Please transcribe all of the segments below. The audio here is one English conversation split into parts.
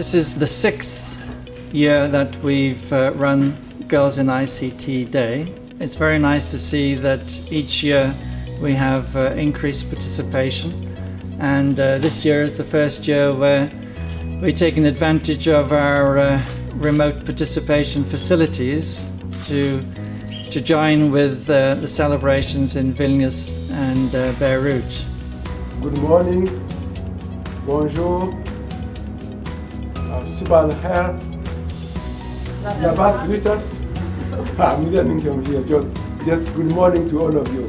This is the sixth year that we've uh, run Girls in ICT Day. It's very nice to see that each year we have uh, increased participation and uh, this year is the first year where we're taking advantage of our uh, remote participation facilities to to join with uh, the celebrations in Vilnius and uh, Beirut. Good morning, bonjour, Subal Khair, Labas Ritas. I'm learning from here. Just, just good morning to all of you.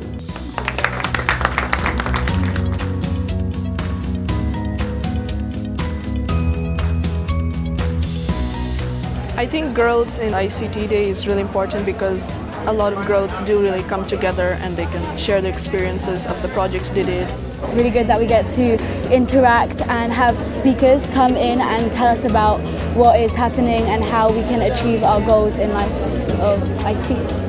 I think Girls in ICT Day is really important because a lot of girls do really come together and they can share the experiences of the projects they did. It's really good that we get to interact and have speakers come in and tell us about what is happening and how we can achieve our goals in life of ICT.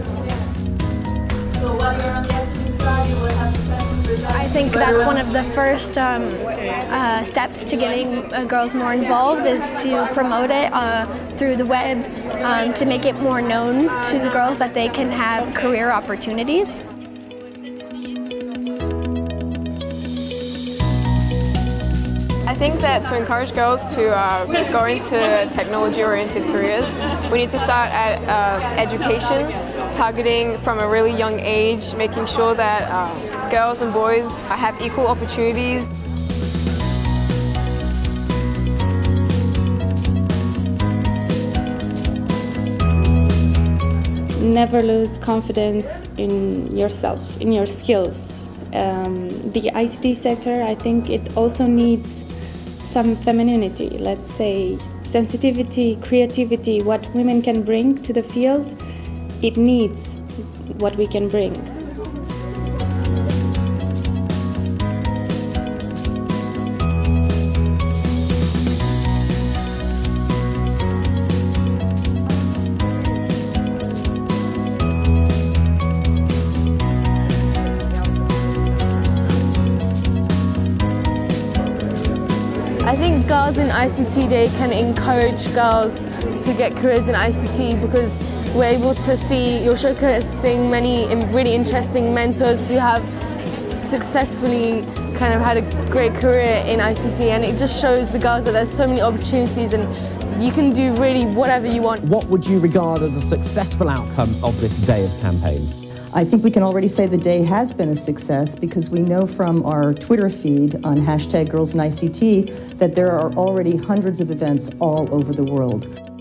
So while you're on the ICT side, you have to check I think that's one of the first um, uh, steps to getting uh, girls more involved is to promote it uh, through the web um, to make it more known to the girls that they can have career opportunities. I think that to encourage girls to uh, go into technology-oriented careers, we need to start at uh, education, targeting from a really young age, making sure that uh, girls and boys have equal opportunities. Never lose confidence in yourself, in your skills. Um, the ICT sector, I think it also needs some femininity, let's say sensitivity, creativity, what women can bring to the field, it needs what we can bring. I think Girls in ICT Day can encourage girls to get careers in ICT because we're able to see, you're showcasing many really interesting mentors who have successfully kind of had a great career in ICT and it just shows the girls that there's so many opportunities and you can do really whatever you want. What would you regard as a successful outcome of this day of campaigns? I think we can already say the day has been a success because we know from our Twitter feed on hashtag Girls in ICT that there are already hundreds of events all over the world.